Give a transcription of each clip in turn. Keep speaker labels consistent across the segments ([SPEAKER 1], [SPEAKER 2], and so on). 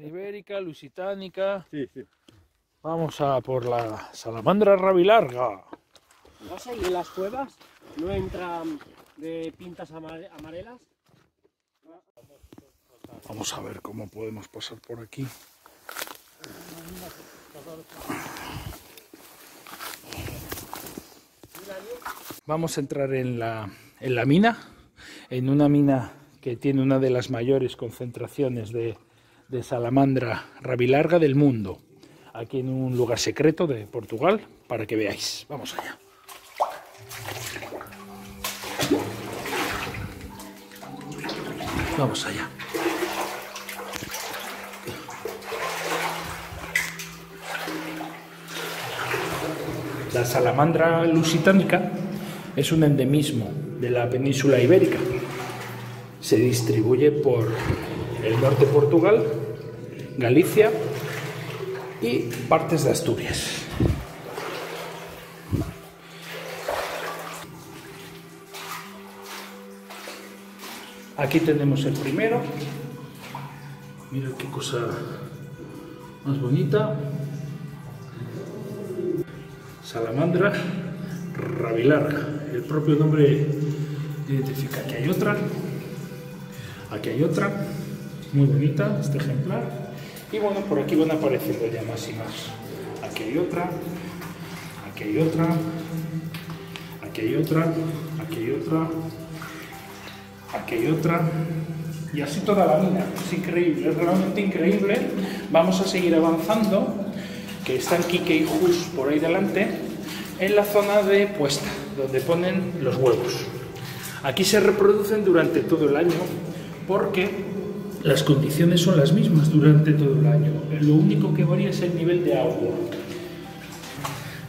[SPEAKER 1] Ibérica, Lusitánica.
[SPEAKER 2] Sí, sí.
[SPEAKER 1] Vamos a por la salamandra rabilarga.
[SPEAKER 3] No sé, ¿y en las cuevas no entran de pintas amare- amarelas?
[SPEAKER 1] Vamos a ver cómo podemos pasar por aquí. Vamos a entrar en la, en la mina, en una mina que tiene una de las mayores concentraciones de, de salamandra rabilarga del mundo. Aquí en un lugar secreto de Portugal, para que veáis. Vamos allá. Vamos allá. La salamandra lusitánica es un endemismo de la península ibérica. Se distribuye por el norte de Portugal, Galicia y partes de Asturias. Aquí tenemos el primero. Mira qué cosa más bonita. Salamandra rabilarga. El propio nombre identifica. Aquí hay otra. Aquí hay otra. Muy bonita este ejemplar. Y bueno, por aquí van apareciendo ya más y más. Aquí hay otra. Aquí hay otra. Aquí hay otra. Aquí hay otra. Aquí hay otra. Y así toda la mina. Es increíble, es realmente increíble. Vamos a seguir avanzando, que están Kike y Jus por ahí delante, en la zona de puesta, donde ponen los huevos. Aquí se reproducen durante todo el año, porque las condiciones son las mismas durante todo el año. Lo único que varía es el nivel de agua.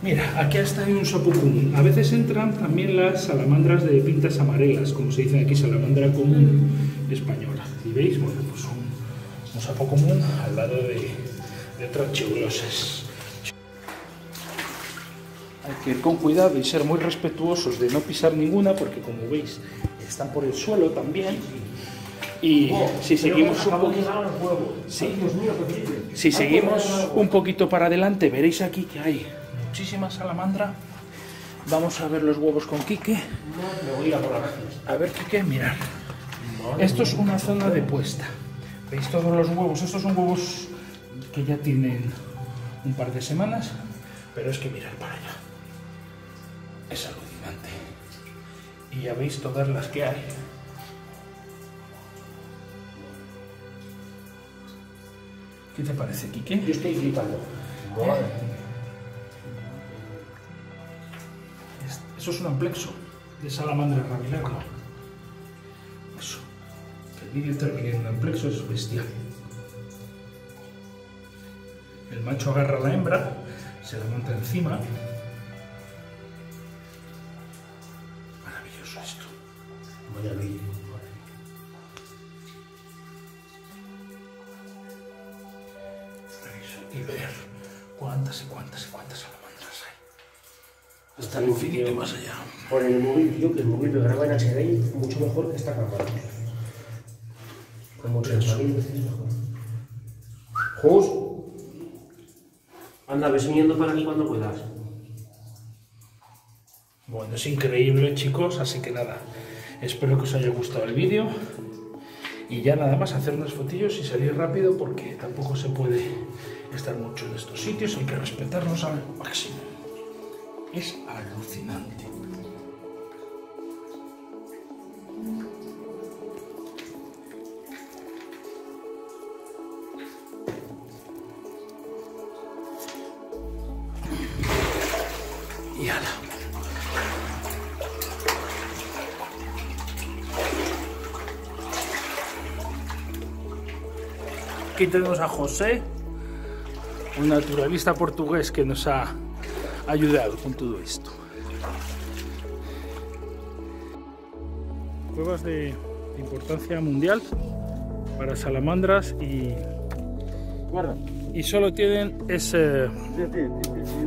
[SPEAKER 1] Mira, aquí está un sapo común. A veces entran también las salamandras de pintas amarelas, como se dice aquí, salamandra común española. Y veis, bueno, pues un, un sapo común al lado de, de otras chibulosas. Hay que ir con cuidado y ser muy respetuosos de no pisar ninguna, porque como veis, están por el suelo también. Y si seguimos un poquito... Si seguimos un poquito para adelante, veréis aquí que hay muchísima salamandra. Vamos a ver los huevos con Quique.
[SPEAKER 3] A
[SPEAKER 1] ver, Quique, mirad. Esto es una zona de puesta. ¿Veis todos los huevos? Estos son huevos que ya tienen un par de semanas, pero es que mirad para allá. Es alucinante. Y ya veis todas las que hay. ¿Qué te parece, Quique?
[SPEAKER 3] Yo estoy flipando.
[SPEAKER 1] Es- Eso es un amplexo de salamandra rabilarga. Eso. Que el vídeo termine en un amplexo es bestial. El macho agarra a la hembra, se la monta encima. Maravilloso esto.
[SPEAKER 3] Vaya vídeo.
[SPEAKER 1] Y ver cuántas y cuántas y cuántas salamandras hay. Hasta
[SPEAKER 3] el
[SPEAKER 1] infinito y más allá.
[SPEAKER 3] Por el móvil, tío, que el móvil me graba en HD mucho mejor que esta cámara. Como 30.000 veces mejor. Jus, anda, ves viniendo para aquí cuando puedas.
[SPEAKER 1] Bueno, es increíble chicos, así que nada, espero que os haya gustado el vídeo y ya nada más hacer unas fotillos y salir rápido porque tampoco se puede estar mucho en estos sitios, hay que respetarnos al máximo. Es alucinante. Y ala. Aquí tenemos a José, un naturalista portugués que nos ha ayudado con todo esto. Cuevas de importancia mundial para salamandras y, y solo tienen ese,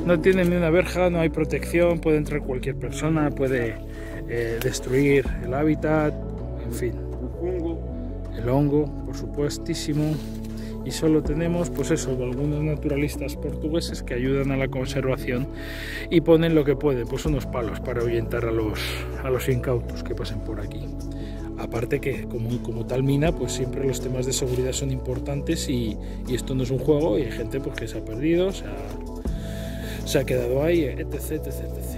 [SPEAKER 1] no tienen ni una verja, no hay protección, puede entrar cualquier persona, puede eh, destruir el hábitat, en fin. El hongo, por supuestísimo. Y solo tenemos pues eso algunos naturalistas portugueses que ayudan a la conservación y ponen lo que pueden pues unos palos para ahuyentar a los a los incautos que pasen por aquí. Aparte que como, como tal mina pues siempre los temas de seguridad son importantes y, y esto no es un juego y hay gente pues que se ha perdido se ha, se ha quedado ahí etc etc etc